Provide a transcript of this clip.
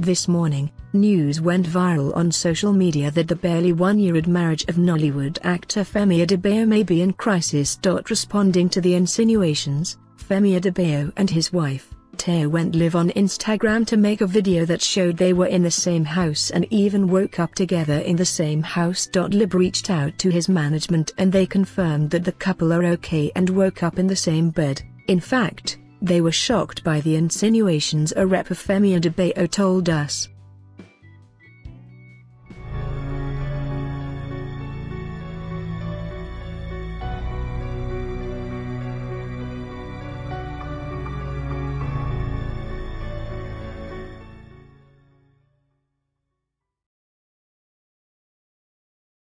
This morning, news went viral on social media that the barely one-year-old marriage of Nollywood actor Femi Adebayo may be in crisis. Responding to the insinuations, Femi Adebayo and his wife, Teo went live on Instagram to make a video that showed they were in the same house and even woke up together in the same house. Lib reached out to his management and they confirmed that the couple are okay and woke up in the same bed. In fact, they were shocked by the insinuations a rep of Femi Adebayo told us.